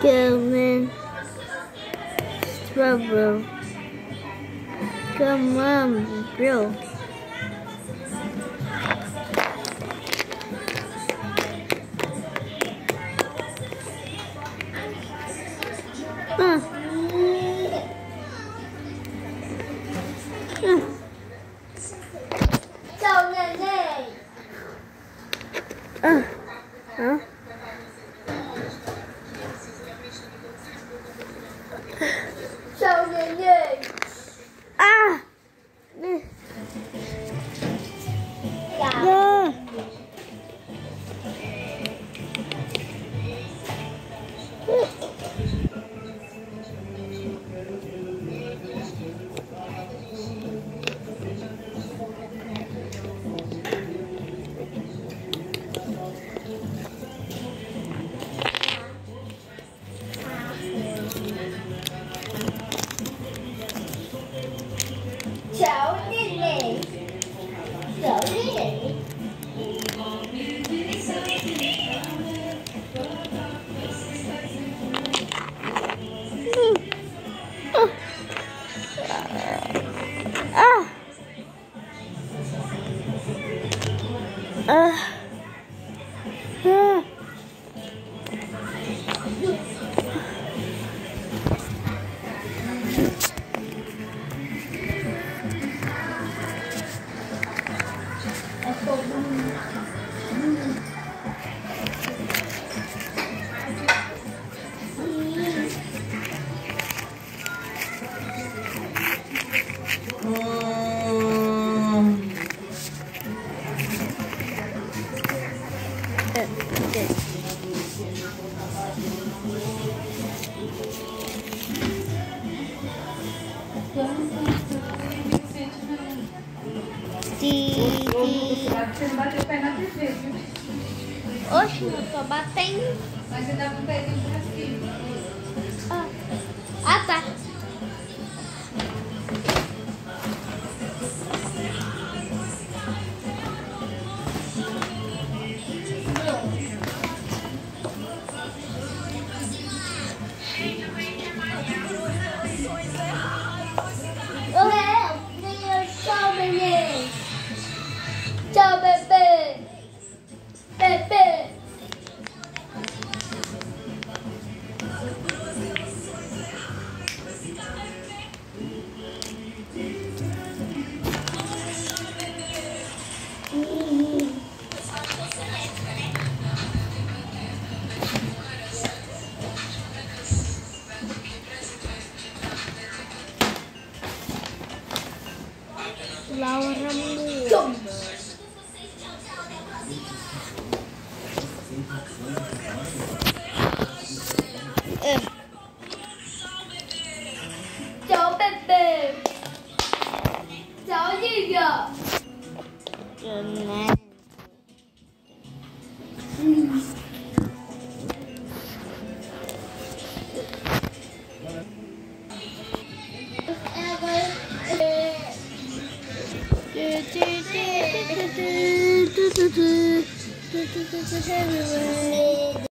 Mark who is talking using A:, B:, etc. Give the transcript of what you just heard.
A: Come Trouble. Come on, bro. Uh. Uh.
B: 小爷爷嗯嗯嗯。
A: Oxe, eu tô batendo.
B: Mas você dá um pezinho pra cima.
A: Ah, ah tá. Laura Moura.
C: Cháu bebe. Cháu gì vậy?
A: Trời này.
C: Everywhere.